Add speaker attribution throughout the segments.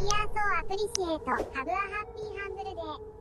Speaker 1: We are so appreciate. Have a happy humble
Speaker 2: day.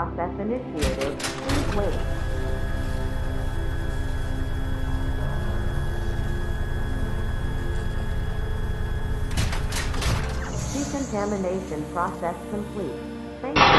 Speaker 2: Process initiated. Please wait. Decontamination process complete. Thank you.